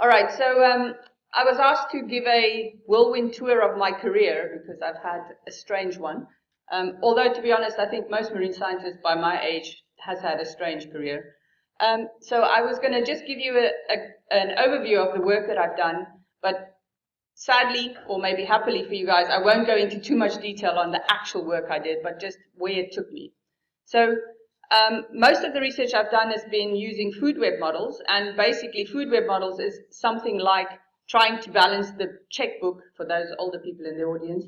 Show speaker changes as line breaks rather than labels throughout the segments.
All right, so um, I was asked to give a whirlwind tour of my career because I've had a strange one. Um, although, to be honest, I think most marine scientists by my age has had a strange career. Um, so I was going to just give you a, a, an overview of the work that I've done, but sadly, or maybe happily for you guys, I won't go into too much detail on the actual work I did, but just where it took me. So um, most of the research I've done has been using food web models, and basically food web models is something like trying to balance the checkbook for those older people in the audience,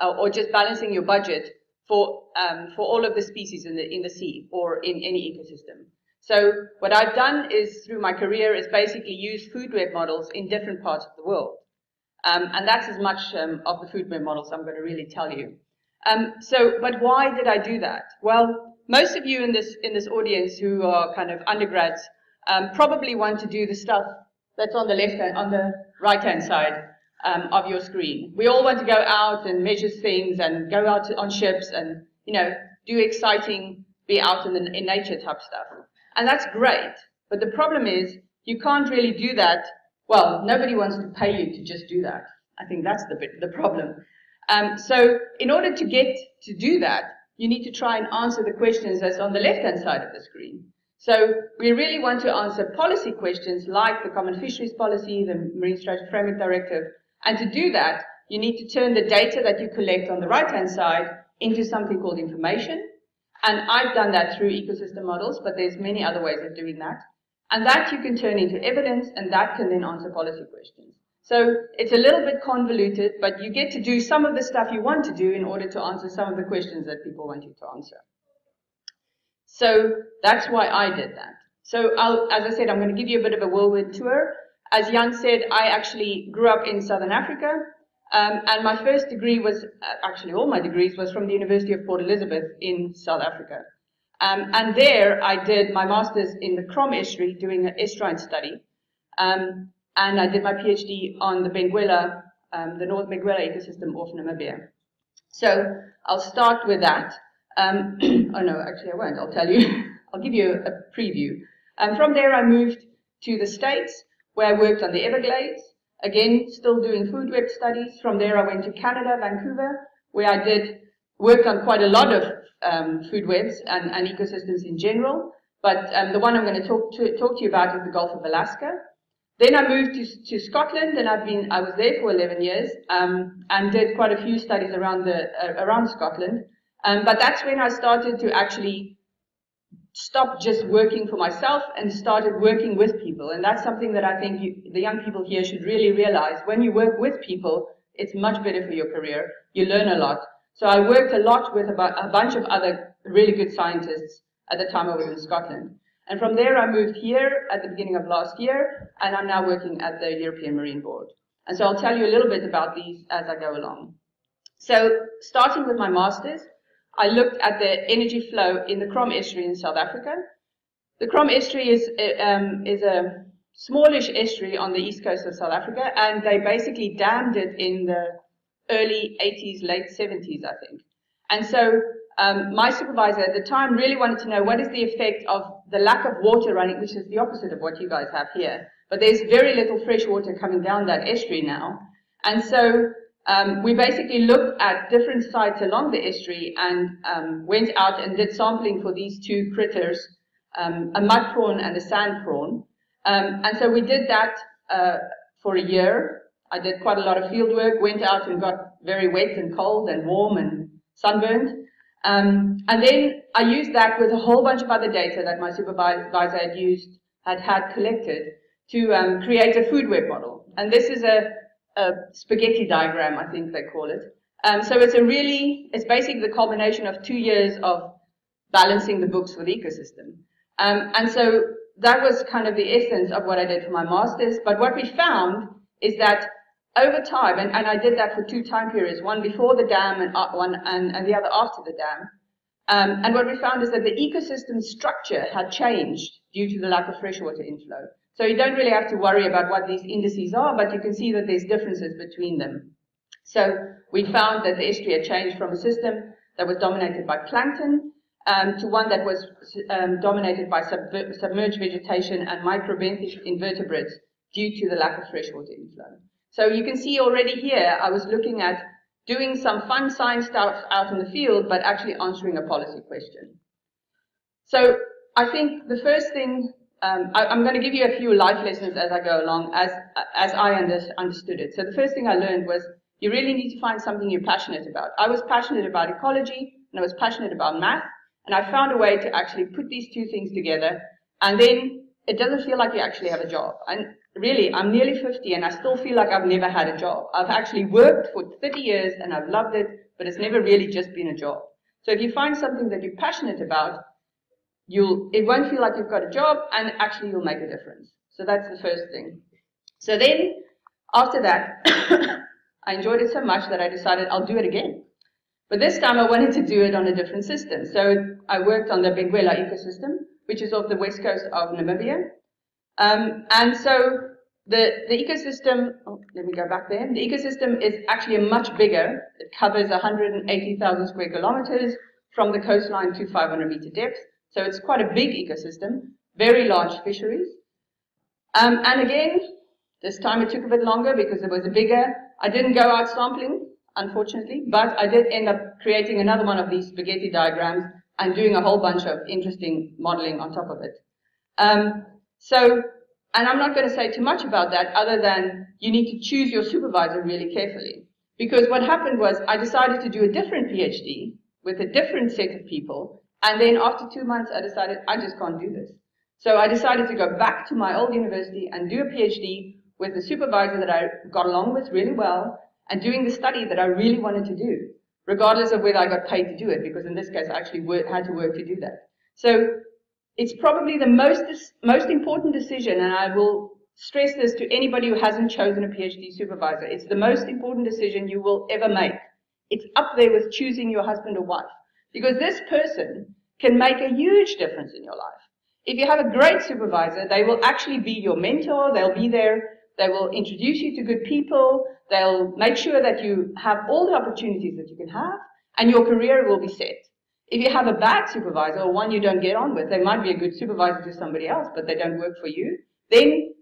uh, or just balancing your budget for um, for all of the species in the in the sea or in any ecosystem. So what I've done is through my career is basically use food web models in different parts of the world, um, and that's as much um, of the food web models I'm going to really tell you. Um, so, but why did I do that? Well, most of you in this in this audience who are kind of undergrads um, probably want to do the stuff that's on the left hand, on the right hand side um, of your screen. We all want to go out and measure things and go out on ships and you know do exciting, be out in the in nature type stuff, and that's great. But the problem is you can't really do that. Well, nobody wants to pay you to just do that. I think that's the bit, the problem. Um, so in order to get to do that, you need to try and answer the questions that's on the left-hand side of the screen. So we really want to answer policy questions like the Common Fisheries Policy, the Marine Strategy Framework Directive, and to do that, you need to turn the data that you collect on the right-hand side into something called information. And I've done that through ecosystem models, but there's many other ways of doing that. And that you can turn into evidence, and that can then answer policy questions. So it's a little bit convoluted, but you get to do some of the stuff you want to do in order to answer some of the questions that people want you to answer. So that's why I did that. So I'll, as I said, I'm going to give you a bit of a whirlwind tour. As Jan said, I actually grew up in Southern Africa, um, and my first degree was, uh, actually all my degrees was from the University of Port Elizabeth in South Africa. Um, and there I did my master's in the Krom estuary doing an estuarine study. Um, and I did my PhD on the Benguela, um, the North Benguela ecosystem off Namibia. So I'll start with that. Um, oh no, actually I won't. I'll tell you. I'll give you a, preview. Um, from there I moved to the States where I worked on the Everglades. Again, still doing food web studies. From there I went to Canada, Vancouver, where I did worked on quite a lot of um, food webs and, and, ecosystems in general. But um, the one I'm going to talk to, talk to you about is the Gulf of Alaska. Then I moved to, to Scotland, and I've been I was there for 11 years um, and did quite a few studies around the uh, around Scotland. Um, but that's when I started to actually stop just working for myself and started working with people. And that's something that I think you, the young people here should really realize. When you work with people, it's much better for your career. You learn a lot. So I worked a lot with about a bunch of other really good scientists at the time I was in Scotland. And from there, I moved here at the beginning of last year, and I'm now working at the European Marine Board. And so I'll tell you a little bit about these as I go along. So starting with my master's, I looked at the energy flow in the Krom estuary in South Africa. The Krom estuary is, um, is a smallish estuary on the east coast of South Africa, and they basically dammed it in the early 80s, late 70s, I think. And so um, my supervisor at the time really wanted to know what is the effect of the lack of water running, which is the opposite of what you guys have here. But there's very little fresh water coming down that estuary now. And so um, we basically looked at different sites along the estuary and um, went out and did sampling for these two critters, um, a mud prawn and a sand prawn. Um, and so we did that uh, for a year. I did quite a lot of field work, went out and got very wet and cold and warm and sunburned. Um, and then I used that with a whole bunch of other data that my supervisor had used, had had collected to um, create a food web model. And this is a, a spaghetti diagram, I think they call it. Um, so it's a really, it's basically the culmination of two years of balancing the books for the ecosystem. Um, and so that was kind of the essence of what I did for my master's. But what we found is that over time, and, and I did that for two time periods, one before the dam and uh, one and, and the other after the dam. Um, and what we found is that the ecosystem structure had changed due to the lack of freshwater inflow. So you don't really have to worry about what these indices are, but you can see that there's differences between them. So we found that the estuary had changed from a system that was dominated by plankton um, to one that was um, dominated by sub submerged vegetation and microbenthic invertebrates due to the lack of freshwater inflow. So you can see already here, I was looking at doing some fun science stuff out in the field, but actually answering a policy question. So I think the first thing, um, I, am going to give you a few life lessons as I go along, as, as I under, understood it. So the first thing I learned was you really need to find something you're passionate about. I was passionate about ecology, and I was passionate about math, and I found a way to actually put these two things together, and then it doesn't feel like you actually have a job. And really, I'm nearly 50 and I still feel like I've never had a job. I've actually worked for 30 years and I've loved it, but it's never really just been a job. So if you find something that you're passionate about, you'll, it won't feel like you've got a job and actually you'll make a difference. So that's the first thing. So then, after that, I enjoyed it so much that I decided I'll do it again. But this time I wanted to do it on a different system. So I worked on the Benguela ecosystem, which is off the west coast of Namibia. Um, and so the, the ecosystem, oh, let me go back there. The ecosystem is actually much bigger. It covers 180,000 square kilometers from the coastline to 500 meter depth. So it's quite a big ecosystem, very large fisheries. Um, and again, this time it took a bit longer because it was a bigger. I didn't go out sampling, unfortunately, but I did end up creating another one of these spaghetti diagrams and doing a whole bunch of interesting modeling on top of it. Um, so, and I'm not going to say too much about that other than you need to choose your supervisor really carefully. Because what happened was I decided to do a different PhD with a different set of people. And then after two months, I decided I just can't do this. So I decided to go back to my old university and do a PhD with a supervisor that I got along with really well and doing the study that I really wanted to do, regardless of whether I got paid to do it, because in this case I actually had to work to do that. So it's probably the most, most important decision, and I will stress this to anybody who hasn't chosen a PhD supervisor. It's the most important decision you will ever make. It's up there with choosing your husband or wife. Because this person can make a huge difference in your life. If you have a great supervisor, they will actually be your mentor, they'll be there, they will introduce you to good people, they'll make sure that you have all the opportunities that you can have, and your career will be set. If you have a bad supervisor or one you don't get on with, they might be a good supervisor to somebody else, but they don't work for you, then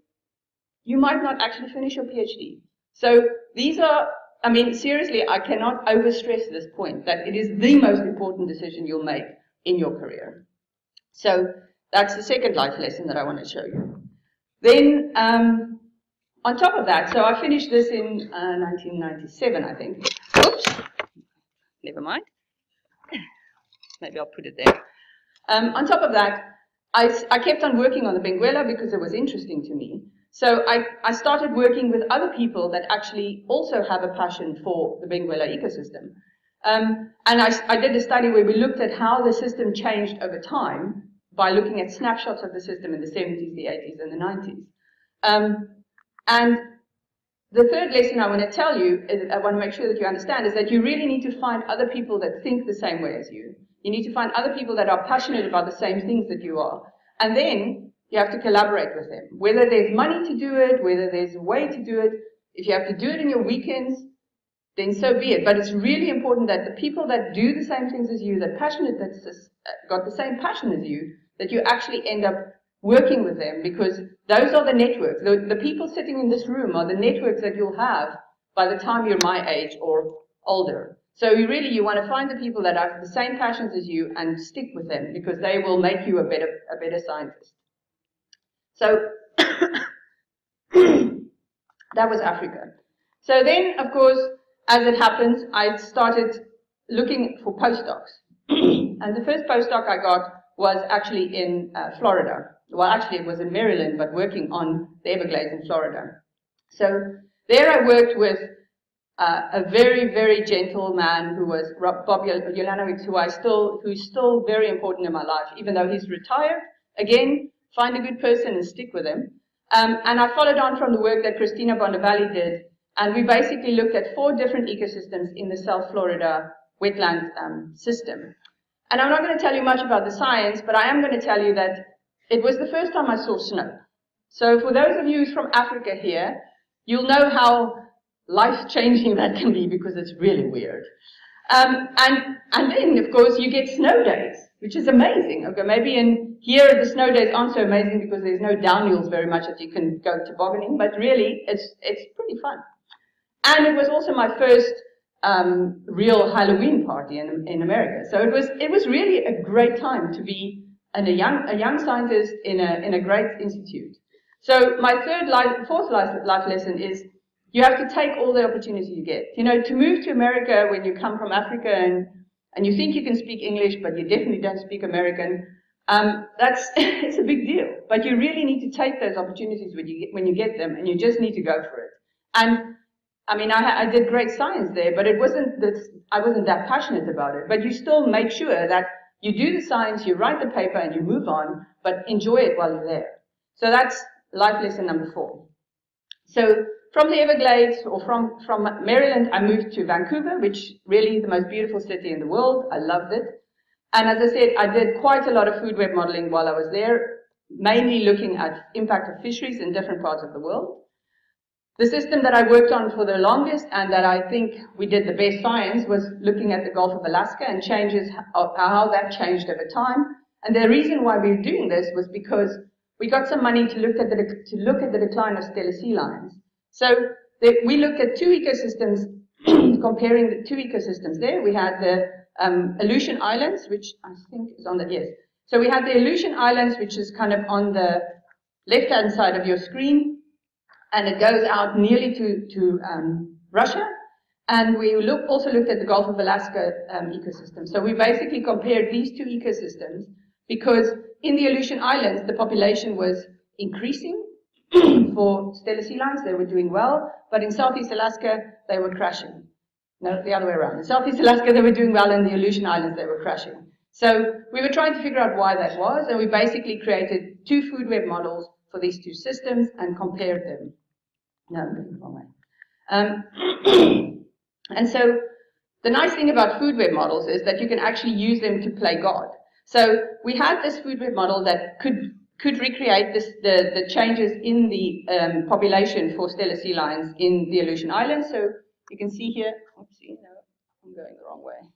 you might not actually finish your PhD. So these are, I mean, seriously, I cannot overstress this point that it is the most important decision you'll make in your career. So that's the second life lesson that I want to show you. Then, um, on top of that, so I finished this in uh, 1997, I think. Oops, never mind. Maybe I'll put it there. Um, on top of that, I, I kept on working on the Benguela because it was interesting to me. So I, I started working with other people that actually also have a passion for the Benguela ecosystem. Um, and I, I did a study where we looked at how the system changed over time by looking at snapshots of the system in the 70s, the 80s, and the 90s. Um, and the third lesson I want to tell you, I want to make sure that you understand, is that you really need to find other people that think the same way as you. You need to find other people that are passionate about the same things that you are. And then you have to collaborate with them. Whether there's money to do it, whether there's a way to do it, if you have to do it in your weekends, then so be it. But it's really important that the people that do the same things as you, that passionate, that's got the same passion as you, that you actually end up working with them because those are the networks. The, the people sitting in this room are the networks that you'll have by the time you're my age or older. So you really, you want to find the people that have the same passions as you and stick with them because they will make you a better, a better scientist. So that was Africa. So then, of course, as it happens, I started looking for postdocs. and the first postdoc I got was actually in uh, Florida. Well, actually, it was in Maryland, but working on the Everglades in Florida. So there I worked with uh, a very, very gentle man who was Bob Ulanowicz, who I still, who's still very important in my life, even though he's retired. Again, find a good person and stick with him. Um, and I followed on from the work that Cristina Bondavalli did, and we basically looked at four different ecosystems in the South Florida wetland um, system. And I'm not going to tell you much about the science, but I am going to tell you that it was the first time I saw snow. So for those of you from Africa here, you'll know how life-changing that can be because it's really weird. Um, and, and then, of course, you get snow days. which is amazing. Okay, maybe in here the snow days aren't so amazing because there's no downhills very much that you can go tobogganing, but really it's it's pretty fun. And it was also my first um, real Halloween party in, in America. So it was it was really a great time to be an, a young a young scientist in a in a great institute. So my third life, fourth life, life lesson is you have to take all the opportunity you get. You know, to move to America when you come from Africa and and you think you can speak English, but you definitely don't speak American. Um, that's it's a big deal. But you really need to take those opportunities when you get, when you get them, and you just need to go for it. And I mean, I, I did great science there, but it wasn't that I wasn't that passionate about it. But you still make sure that you do the science, you write the paper, and you move on, but enjoy it while you're there. So that's life lesson number four. So from the Everglades or from, from Maryland, I moved to Vancouver, which really the most beautiful city in the world. I loved it. And as I said, I did quite a lot of food web modeling while I was there, mainly looking at impact of fisheries in different parts of the world. The system that I worked on for the longest and that I think we did the best science was looking at the Gulf of Alaska and changes, how that changed over time. And the reason why we were doing this was because we got some money to look at the, to look at the decline of Steller sea lions. So the, we looked at two ecosystems, comparing the two ecosystems there. We had the um, Aleutian Islands, which I think is on the, yes. So we had the Aleutian Islands, which is kind of on the left-hand side of your screen, and it goes out nearly to, to um, Russia. And we look, also looked at the Gulf of Alaska um, ecosystem. So we basically compared these two ecosystems because in the Aleutian Islands, the population was increasing for Steller sea lions. They were doing well, but in Southeast Alaska, they were crashing. No, the other way around. In Southeast Alaska, they were doing well, in the Aleutian Islands, they were crashing. So we were trying to figure out why that was, and we basically created two food web models for these two systems and compared them. No, wrong way. Um, and so the nice thing about food web models is that you can actually use them to play God. So we had this food web model that could could recreate this, the, the changes in the um, population for Steller sea lions in the Aleutian Islands. So you can see here, oopsie, no, I'm going the wrong way.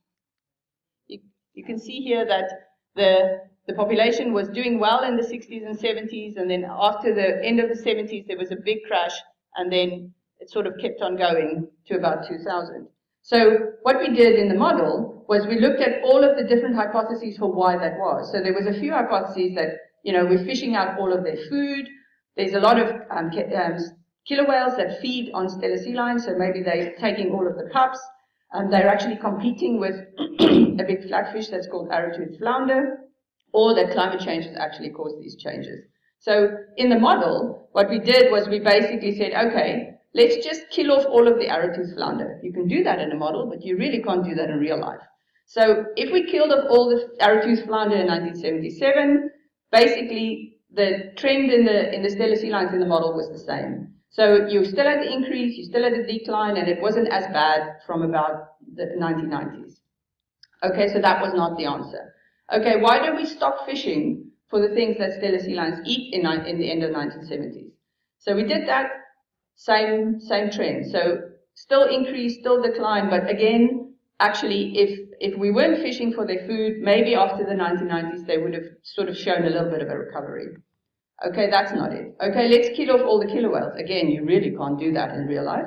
You, you can see here that the, the population was doing well in the 60s and 70s, and then after the end of the 70s, there was a big crash, and then it sort of kept on going to about 2000. So what we did in the model was we looked at all of the different hypotheses for why that was. So there was a few hypotheses that, you know, we're fishing out all of their food. There's a lot of um, um, killer whales that feed on Steller sea lions, so maybe they're taking all of the pups. and they're actually competing with a big flatfish that's called arrowtooth flounder, or that climate change has actually caused these changes. So in the model, what we did was we basically said, okay, Let's just kill off all of the arrowtooth flounder. You can do that in a model, but you really can't do that in real life. So if we killed off all the arrowtooth flounder in 1977, basically the trend in the in the Steller sea lions in the model was the same. So you still had the increase, you still had the decline, and it wasn't as bad from about the 1990s. Okay, so that was not the answer. Okay, why don't we stop fishing for the things that Steller sea lions eat in, in the end of 1970s? So we did that same, same trend. So still increase, still decline, but again, actually, if, if we weren't fishing for their food, maybe after the 1990s, they would have sort of shown a little bit of a recovery. Okay, that's not it. Okay, let's kill off all the killer whales. Again, you really can't do that in real life,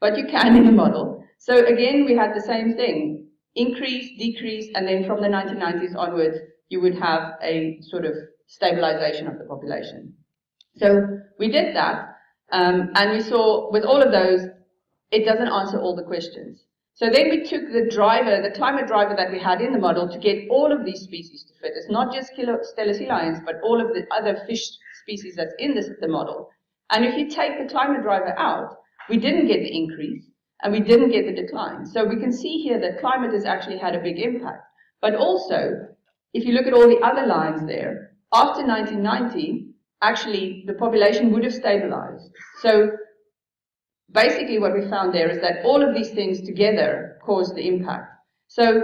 but you can in the model. So again, we had the same thing. Increase, decrease, and then from the 1990s onwards, you would have a sort of stabilization of the population. So we did that, um, and we saw with all of those, it doesn't answer all the questions. So then we took the driver, the climate driver that we had in the model to get all of these species to fit. It's not just Steller sea lions, but all of the other fish species that's in this, the model. And if you take the climate driver out, we didn't get the increase and we didn't get the decline. So we can see here that climate has actually had a big impact. But also, if you look at all the other lines there, after 1990, actually the population would have stabilized. So basically what we found there is that all of these things together cause the impact. So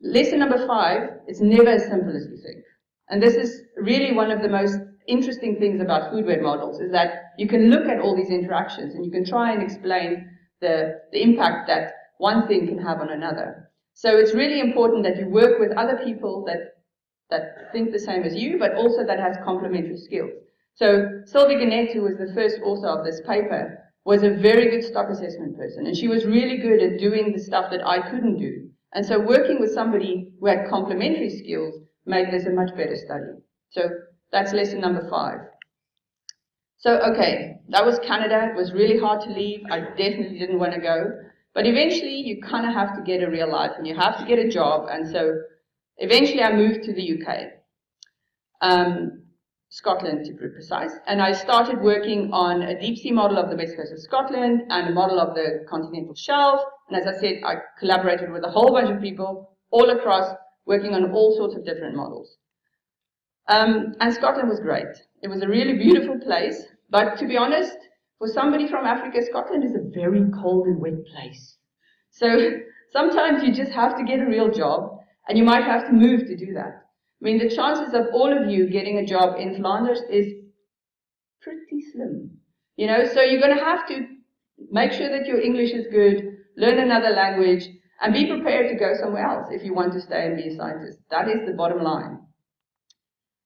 lesson number five is never as simple as you think. And this is really one of the most interesting things about food web models is that you can look at all these interactions and you can try and explain the, the impact that one thing can have on another. So it's really important that you work with other people that, that think the same as you, but also that has complementary skills. So Sylvie Guénette, who was the first author of this paper, was a very good stock assessment person, and she was really good at doing the stuff that I couldn't do. And so working with somebody who had complementary skills made this a much better study. So that's lesson number five. So, okay, that was Canada. It was really hard to leave. I definitely didn't want to go. But eventually, you kind of have to get a real life and you have to get a job. And so, eventually, I moved to the UK, um, Scotland to be precise. And I started working on a deep sea model of the west coast of Scotland and a model of the continental shelf. And as I said, I collaborated with a whole bunch of people all across, working on all sorts of different models. Um, and Scotland was great. It was a really beautiful place, but to be honest, for somebody from Africa, Scotland is a very cold and wet place. So sometimes you just have to get a real job, and you might have to move to do that. I mean, the chances of all of you getting a job in Flanders is pretty slim. You know, so you're going to have to make sure that your English is good, learn another language, and be prepared to go somewhere else if you want to stay and be a scientist. That is the bottom line.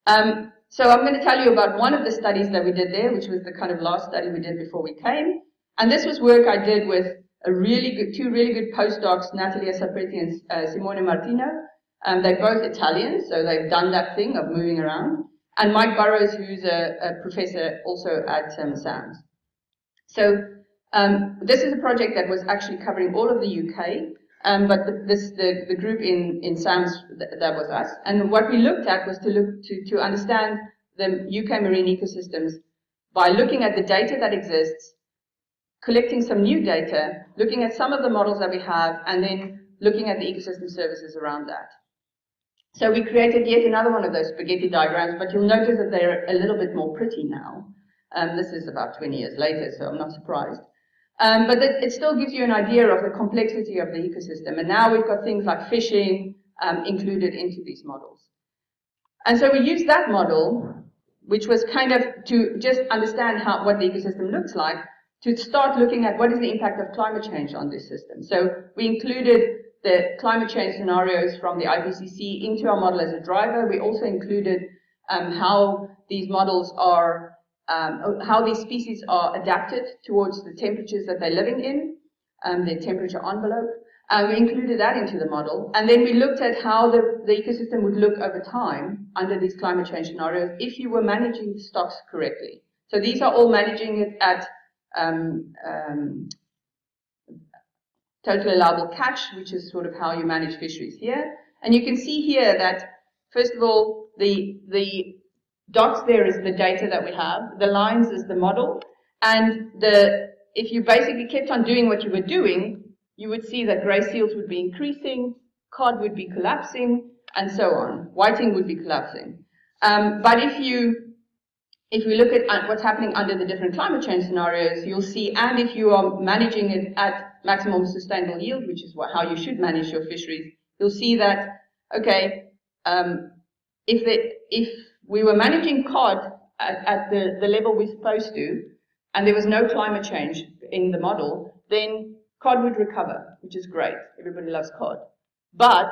Um, so I'm going to tell you about one of the studies that we did there, which was the kind of last study we did before we came. And this was work I did with a really good, two really good postdocs, Natalia Serpetti and uh, Simone Martino. Um, they're both Italian, so they've done that thing of moving around. And Mike Burrows, who's a, a professor also at um, SAMS. So um, this is a project that was actually covering all of the UK, um, but the, this, the, the group in, in SAMS, th that was us. And what we looked at was to look to, to understand the UK marine ecosystems by looking at the data that exists, collecting some new data, looking at some of the models that we have, and then looking at the ecosystem services around that. So we created yet another one of those spaghetti diagrams, but you'll notice that they're a little bit more pretty now. Um, this is about 20 years later, so I'm not surprised. Um, but it, it, still gives you an idea of the complexity of the ecosystem. And now we've got things like fishing um, included into these models. And so we use that model, which was kind of to just understand how, what the ecosystem looks like, to start looking at what is the impact of climate change on this system. So we included the climate change scenarios from the IPCC into our model as a driver. We also included um, how these models are um, how these species are adapted towards the temperatures that they're living in, um, their temperature envelope. We included that into the model. And then we looked at how the, the ecosystem would look over time under these climate change scenarios if you were managing the stocks correctly. So these are all managing it at um, um, total allowable catch, which is sort of how you manage fisheries here. And you can see here that, first of all, the, the dots there is the data that we have, the lines is the model, and the if you basically kept on doing what you were doing, you would see that grey seals would be increasing, cod would be collapsing, and so on. Whiting would be collapsing. Um, but if you if we look at what's happening under the different climate change scenarios, you'll see, and if you are managing it at maximum sustainable yield, which is what, how you should manage your fisheries, you'll see that, okay, um, if, if we were managing cod at, at the, the level we're supposed to, and there was no climate change in the model, then cod would recover, which is great. Everybody loves cod. But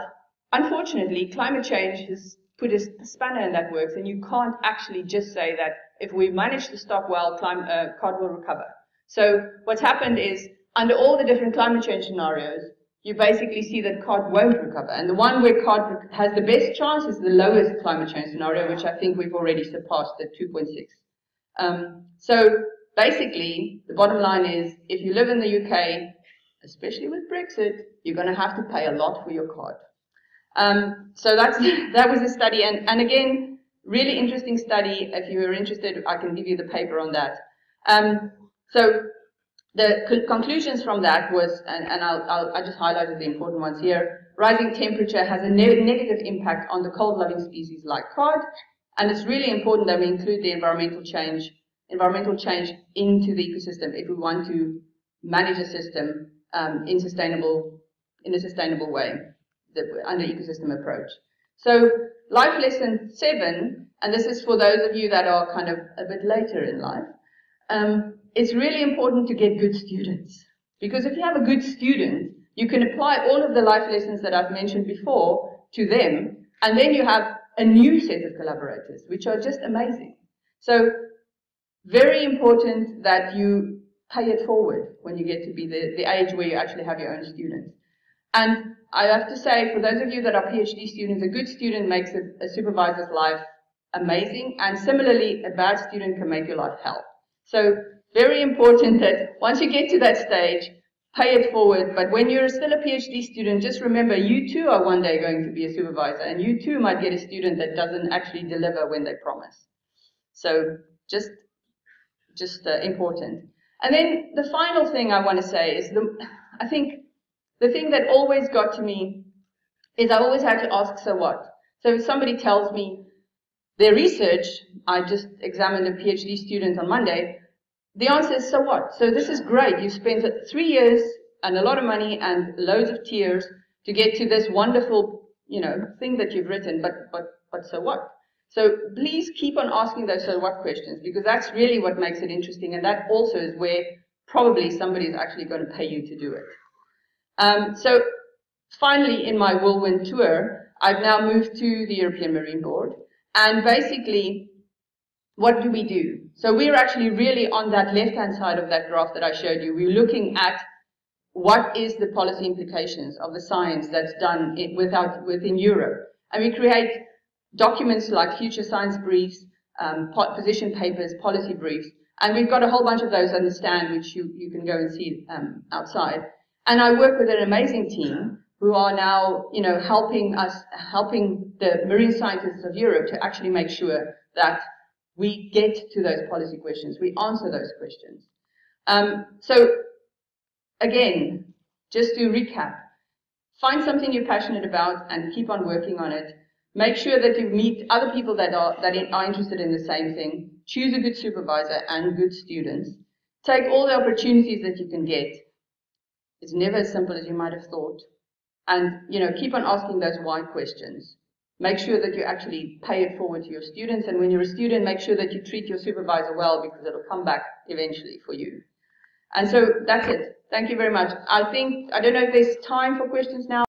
unfortunately, climate change has put a spanner in that works, and you can't actually just say that if we manage the stock well, clim uh, cod will recover. So what's happened is, under all the different climate change scenarios, you basically see that cod won't recover. And the one where cod has the best chance is the lowest climate change scenario, which I think we've already surpassed at 2.6. Um, so basically, the bottom line is, if you live in the UK, especially with Brexit, you're going to have to pay a lot for your cod. Um, so that's that was a study, and, and again, really interesting study. If you are interested, I can give you the paper on that. Um, so the conclusions from that was, and, and I'll, I'll, i just highlighted the important ones here, rising temperature has a ne negative impact on the cold-loving species like cod, and it's really important that we include the environmental change, environmental change into the ecosystem if we want to manage a system um, in sustainable, in a sustainable way, the, under ecosystem approach. So life lesson seven, and this is for those of you that are kind of a bit later in life, um, it's really important to get good students. Because if you have a good student, You can apply all of the life lessons that I've mentioned before to them, and then you have a new set of collaborators, which are just amazing. So, very important that you pay it forward when you get to be the, the age where you actually have your own students. And I have to say, for those of you that are PhD students, a good student makes a, a supervisor's life amazing, and similarly, a bad student can make your life hell. So, very important that once you get to that stage, pay it forward. But when you're still a PhD student, just remember you too are one day going to be a supervisor, and you too might get a student that doesn't actually deliver when they promise. So, just, just uh, important. And then the final thing I want to say is the, I think the thing that always got to me is I always had to ask, so what? So if somebody tells me their research, I just examined a PhD student on Monday, the answer is, so what? So this is great. You've spent three years and a lot of money and loads of tears to get to this wonderful, you know, thing that you've written, but, but, but so what? So please keep on asking those so what questions because that's really what makes it interesting and that also is where probably somebody is actually going to pay you to do it. Um, so finally in my whirlwind tour, I've now moved to the European Marine Board and basically what do we do? So we're actually really on that left-hand side of that graph that I showed you. We're looking at what is the policy implications of the science that's done without, within Europe. And we create documents like future science briefs, um, position papers, policy briefs, and we've got a whole bunch of those on the stand, which you, you can go and see um, outside. And I work with an amazing team who are now, you know, helping us, helping the marine scientists of Europe to actually make sure that we get to those policy questions, we answer those questions. Um, so, again, just to recap, find something you're passionate about and keep on working on it. Make sure that you meet other people that are, that are interested in the same thing. Choose a good supervisor and good students. Take all the opportunities that you can get. It's never as simple as you might have thought. And, you know, keep on asking those why questions. Make sure that you actually pay it forward to your students. And when you're a student, make sure that you treat your supervisor well because it'll come back eventually for you. And so that's it. Thank you very much. I think, I don't know if there's time for questions now.